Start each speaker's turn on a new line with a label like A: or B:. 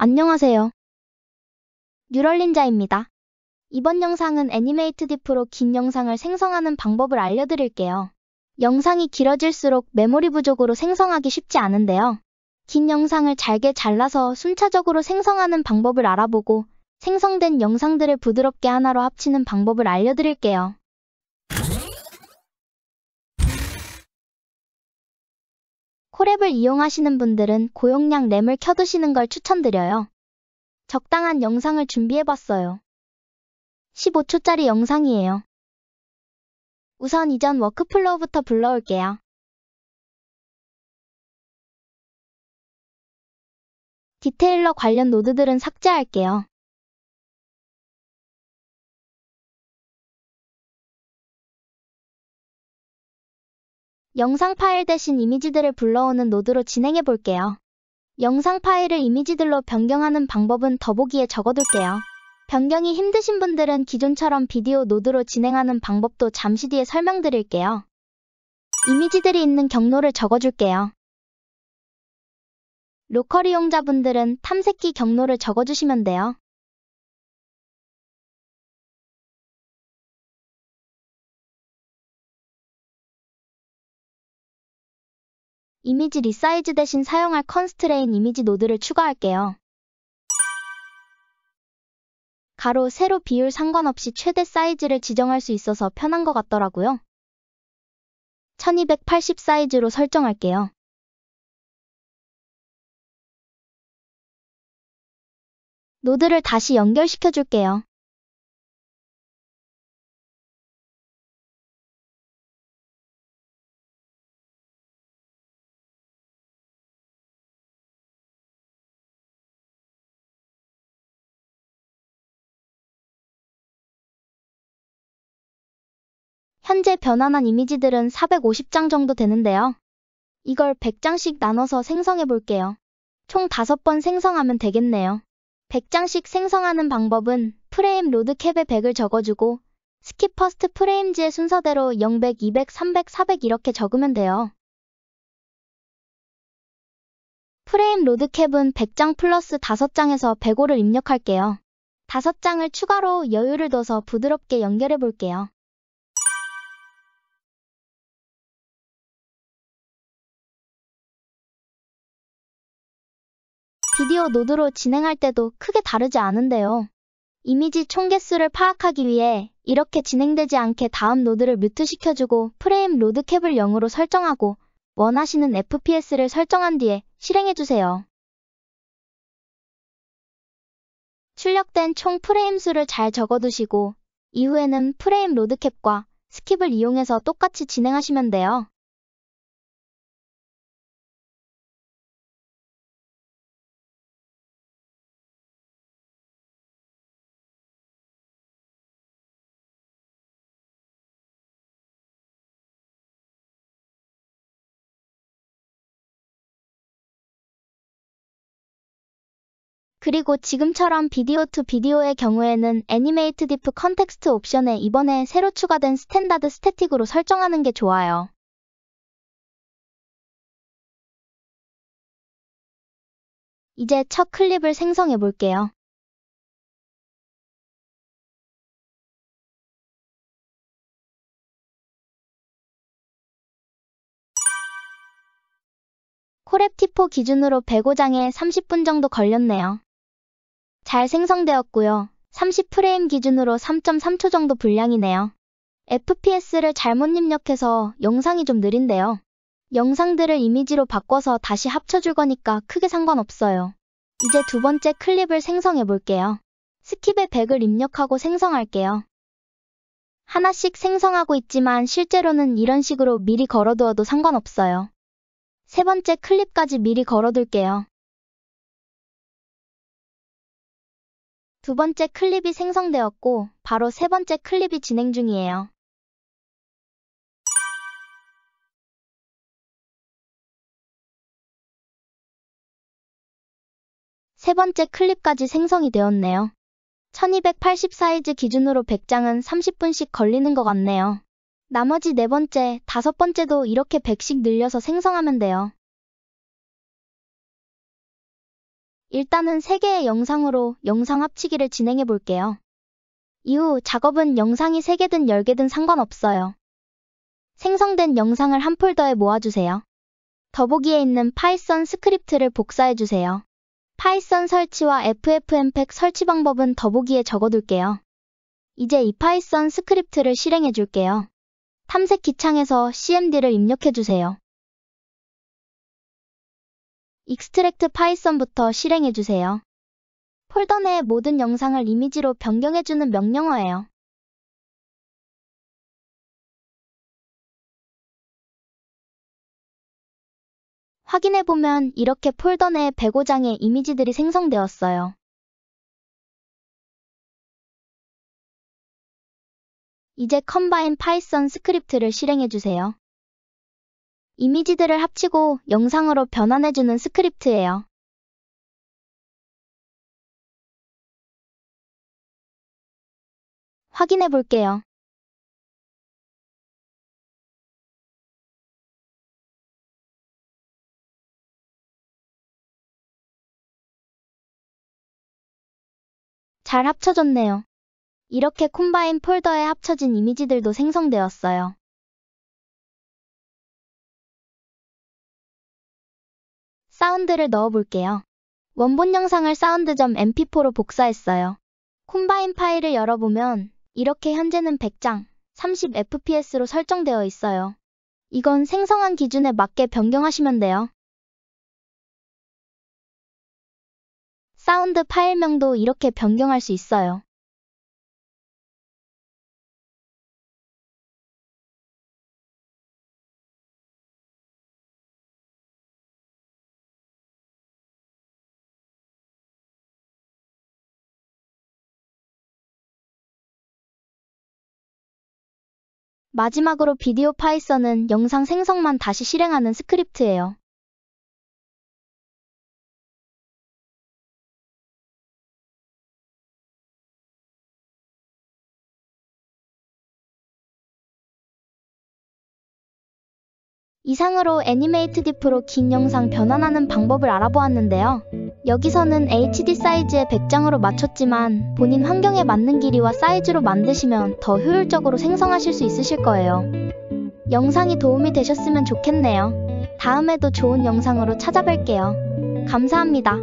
A: 안녕하세요. 뉴럴린자입니다. 이번 영상은 애니메이트 디프로 긴 영상을 생성하는 방법을 알려드릴게요. 영상이 길어질수록 메모리 부족으로 생성하기 쉽지 않은데요. 긴 영상을 잘게 잘라서 순차적으로 생성하는 방법을 알아보고 생성된 영상들을 부드럽게 하나로 합치는 방법을 알려드릴게요. Colab을 이용하시는 분들은 고용량 램을 켜두시는 걸 추천드려요. 적당한 영상을 준비해봤어요. 15초짜리 영상이에요. 우선 이전 workflow부터 불러올게요. detailer 관련 노드들은 삭제할게요. 영상 파일 대신 이미지들을 불러오는 노드로 진행해 볼게요. 영상 파일을 이미지들로 변경하는 방법은 더보기에 적어둘게요. 변경이 힘드신 분들은 기존처럼 비디오 노드로 진행하는 방법도 잠시 뒤에 설명드릴게요. 이미지들이 있는 경로를 적어줄게요. 로컬 이용자분들은 탐색기 경로를 적어주시면 돼요. image resize 대신 사용할 constrain image 노드를 추가할게요. 가로, 세로 비율 상관없이 최대 사이즈를 지정할 수 있어서 편한 것 같더라고요. 1280 사이즈로 설정할게요. 노드를 다시 연결시켜 줄게요. 현재 변환한 이미지들은 450장 정도 되는데요. 이걸 100장씩 나눠서 생성해 볼게요. 총 5번 생성하면 되겠네요. 100장씩 생성하는 방법은 frame load cap에 100을 적어주고 skip first frames의 순서대로 0, 100, 200, 300, 400 이렇게 적으면 돼요. frame load cap은 100장 플러스 5장에서 105를 입력할게요. 5장을 추가로 여유를 둬서 부드럽게 연결해 볼게요. 비디오 노드로 진행할 때도 크게 다르지 않은데요. 이미지 총 개수를 파악하기 위해 이렇게 진행되지 않게 다음 노드를 mute시켜주고 frame load cap을 0으로 설정하고 원하시는 FPS를 설정한 뒤에 실행해주세요. 출력된 총 프레임 수를 잘 적어두시고 이후에는 frame load cap과 skip을 이용해서 똑같이 진행하시면 돼요. 그리고 지금처럼 video to video의 경우에는 AnimateDiff context option에 이번에 새로 추가된 standard static으로 설정하는 게 좋아요. 이제 첫 클립을 생성해 볼게요. 콜앱 T4 기준으로 105장에 30분 정도 걸렸네요. 잘 생성되었고요. 30프레임 기준으로 3.3초 정도 분량이네요. FPS를 잘못 입력해서 영상이 좀 느린데요. 영상들을 이미지로 바꿔서 다시 합쳐줄 거니까 크게 상관없어요. 이제 두 번째 클립을 생성해 볼게요. 스킵에 100을 입력하고 생성할게요. 하나씩 생성하고 있지만 실제로는 이런 식으로 미리 걸어두어도 상관없어요. 세 번째 클립까지 미리 걸어둘게요. 두 번째 클립이 생성되었고 바로 세 번째 클립이 진행 중이에요. 세 번째 클립까지 생성이 되었네요. 1280 사이즈 기준으로 100장은 30분씩 걸리는 것 같네요. 나머지 네 번째, 다섯 번째도 이렇게 100씩 늘려서 생성하면 돼요. 일단은 3개의 영상으로 영상 합치기를 진행해 볼게요. 이후 작업은 영상이 3개든 10개든 상관없어요. 생성된 영상을 한 폴더에 모아주세요. 더보기에 있는 파이썬 스크립트를 복사해주세요. 파이썬 설치와 FFmpeg 설치 방법은 더보기에 적어둘게요. 이제 이 파이썬 스크립트를 실행해줄게요. 탐색기 창에서 cmd를 입력해주세요. extract 파이썬부터 실행해주세요. 폴더 내의 모든 영상을 이미지로 변경해주는 명령어예요. 확인해보면 이렇게 폴더 내에 105장의 이미지들이 생성되었어요. 이제 combine 파이썬 스크립트를 실행해주세요. 이미지들을 합치고 영상으로 변환해주는 스크립트예요. 확인해 볼게요. 잘 합쳐졌네요. 이렇게 콤바인 폴더에 합쳐진 이미지들도 생성되었어요. 사운드를 넣어볼게요. 원본 영상을 사운드.mp4로 복사했어요. 콤바인 파일을 열어보면 이렇게 현재는 100장, 30fps로 설정되어 있어요. 이건 생성한 기준에 맞게 변경하시면 돼요. 사운드 파일명도 이렇게 변경할 수 있어요. 마지막으로 비디오 파이썬은 영상 생성만 다시 실행하는 스크립트예요. 이상으로 애니메이트 디프로 긴 영상 변환하는 방법을 알아보았는데요. 여기서는 HD 사이즈의 100장으로 맞췄지만 본인 환경에 맞는 길이와 사이즈로 만드시면 더 효율적으로 생성하실 수 있으실 거예요. 영상이 도움이 되셨으면 좋겠네요. 다음에도 좋은 영상으로 찾아뵐게요. 감사합니다.